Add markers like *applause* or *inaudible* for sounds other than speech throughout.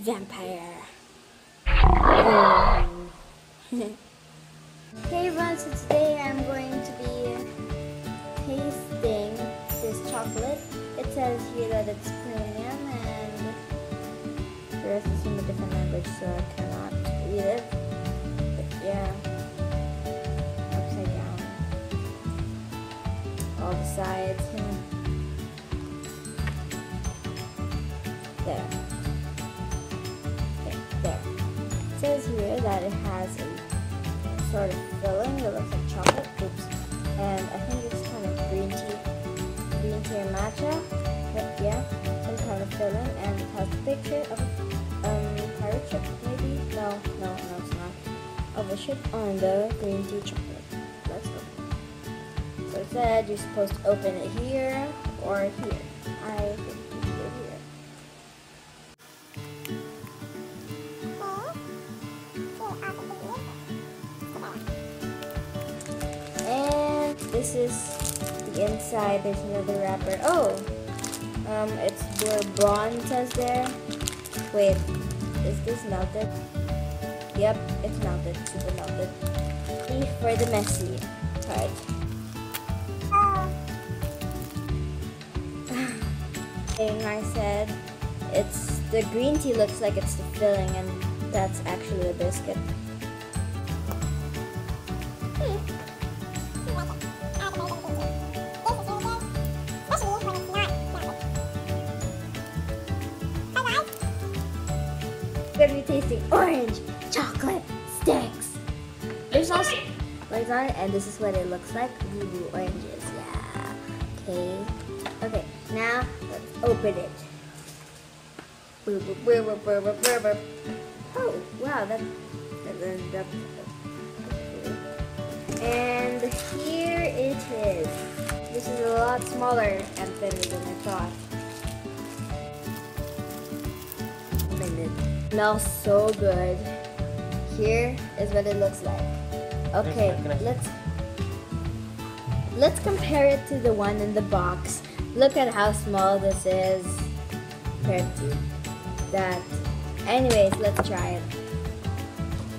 vampire. *laughs* Hey everyone, so today I'm going to be tasting this chocolate. It says here that it's premium and the rest is in a different language so I cannot read it. But yeah, upside down. All the sides. Hmm. There. Says here that it has a sort of filling that looks like chocolate. Oops. And I think it's kind of green tea, green tea and matcha. Yeah, some kind of filling. And it has a picture of um pirate ship maybe? No, no, no, it's not. Of a ship on the green tea chocolate. Let's go. So it said you're supposed to open it here or here. I this is the inside. There's another wrapper. Oh, um, it's Bourbon says there. Wait, is this melted? Yep, it's melted. Super melted. E for the messy part. *sighs* And I said, it's the green tea looks like it's the filling, and that's actually the biscuit. We're gonna be tasting orange chocolate sticks. There's also legs on it, and this is what it looks like. Ooh, oranges, yeah. Okay. Okay, now let's open it. Oh, wow, that, that ended up. And here it is. This is a lot smaller and thinner than smells so good. Here is what it looks like. Okay, Can I- can I- let's let's compare it to the one in the box. Look at how small this is compared to that. Anyways, let's try it.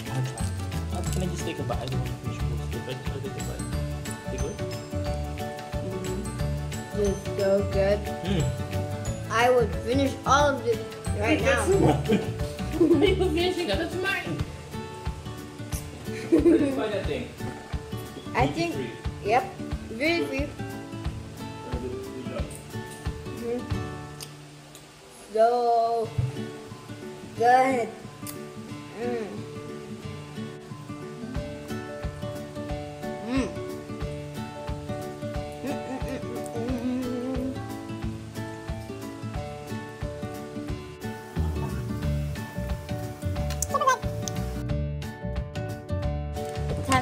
Uh, can I just take a bite? I don't want to finish most of it. I'll take a bite. Take it? This is so good. Mm. I would finish all of this right now. You? That's mine. Where did find that thing? I think, yep, very good-. So good. Mm.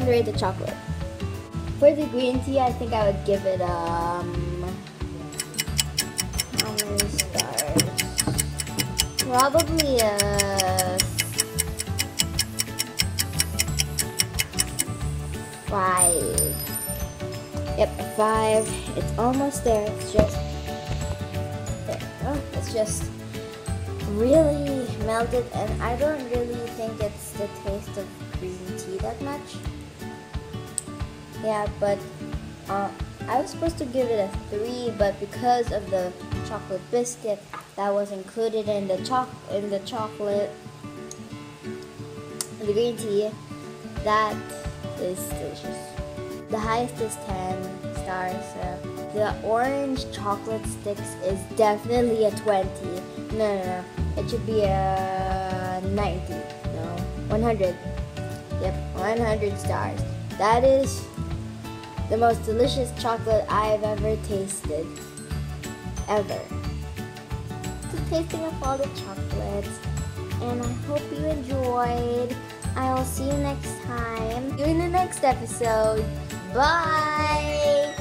It's rate the chocolate. For the green tea, I think I would give it um how many stars? Probably a five. Yep, five. It's almost there. It's just there. Oh, it's just really melted, and I don't really think it's the taste of green tea that much. Yeah, but uh, I was supposed to give it a three, but because of the chocolate biscuit that was included in the choc in the chocolate, the green tea, that is delicious. The highest is ten stars. So the orange chocolate sticks is definitely a twenty. No, no, no. It should be a ninety. No, one hundred. Yep, one hundred stars. That is the most delicious chocolate I've ever tasted. Ever. The tasting of all the chocolates. And I hope you enjoyed. I will see you next time. See you in the next episode. Bye!